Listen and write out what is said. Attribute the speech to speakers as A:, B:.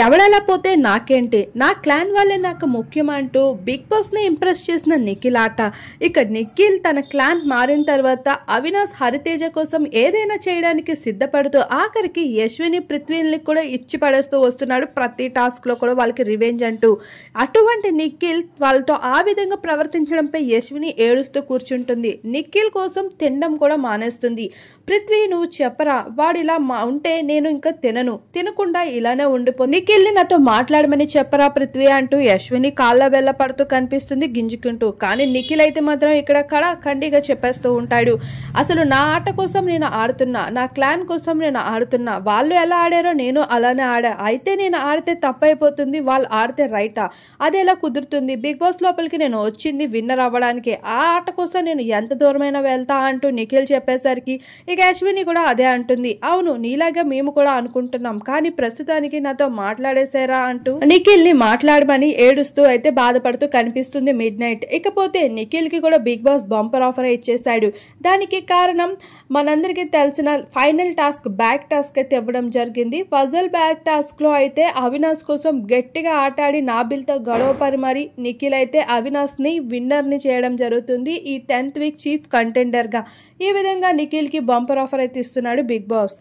A: ఎవడలా పోతే నాకేంటి? నా క్లాన్ వాళ్ళే నాకు ముఖ్యం అంటూ బిగ్ బాస్ని ఇంప్రెస్ చేసిన నిఖిల్ ఆట. ఇక నిఖిల్ తన క్లాన్ మారిన తర్వాత అవినాష్ హరితేజ కోసం ఏదైనా చేయడానికి సిద్ధపడుతూ ఆఖరికి యశ్విని పృథ్వీని కూడా ఇచ్చి పడేస్తూ వస్తున్నాడు ప్రతి టాస్క్లో కూడా వాళ్ళకి రివెంజ్ అంటూ. అటువంటి నిఖిల్ వాళ్ళతో ఆ విధంగా ప్రవర్తించడంపై యశ్విని ఏడుస్తూ కూర్చుంటుంది. నిఖిల్ కోసం తినడం కూడా మానేస్తుంది. పృథ్వీ నువ్వు చెప్పరా? వాడిలా మా ఉంటే నేను ఇంకా తినను. తినకుండా ఇలానే ఉండిపో నిఖిల్ని నాతో మాట్లాడమని చెప్పరా పృథ్వీ అంటూ యశ్విని కాళ్ళ వెళ్ళ పడుతూ కనిపిస్తుంది గింజుకుంటూ. కానీ నిఖిల్ అయితే మాత్రం ఇక్కడ కడ ఖండిగా చెప్పేస్తూ ఉంటాడు. అసలు నా ఆట కోసం నేను ఆడుతున్నా నా క్లాన్ కోసం నేను ఆడుతున్నా వాళ్ళు ఎలా ఆడారో నేను అలానే ఆడా. అయితే నేను ఆడితే తప్పైపోతుంది వాళ్ళు ఆడితే రైటా? అది ఎలా కుదురుతుంది? బిగ్ బాస్ లోపలికి నేను వచ్చింది విన్నర్ అవ్వడానికి. ఆ ఆట కోసం నేను ఎంత దూరమైనా వెళ్తా అంటూ నిఖిల్ చెప్పేసరికి ఇక అశ్విని కూడా అదే అంటుంది. అవును నీలాగా మేము కూడా అనుకుంటున్నాం కానీ ప్రస్తుతానికి నాతో మా మాట్లాడేశారా అంటూ? నిఖిల్ని మాట్లాడమని ఏడుస్తూ అయితే బాధపడుతూ కనిపిస్తుంది మిడ్ నైట్. ఇకపోతే నిఖిల్కి కూడా బిగ్ బాస్ బంపర్ ఆఫర్ ఇచ్చేశాడు. దానికి కారణం మనందరికీ తెలిసిన ఫైనల్ టాస్క్ బ్యాక్ టాస్క్ అయితే ఇవ్వడం జరిగింది. పజల్ బ్యాక్ టాస్క్లో అయితే అవినాష్ కోసం గట్టిగా ఆటాడి నాబిల్తో గొడవ పరి మరి నిఖిల్ అయితే అవినాష్ని విన్నర్ని చేయడం జరుగుతుంది ఈ టెన్త్ వీక్ చీఫ్ కంటెండర్గా ఈ విధంగా నిఖిల్కి బంపర్ ఆఫర్ అయితే ఇస్తున్నాడు బిగ్ బాస్.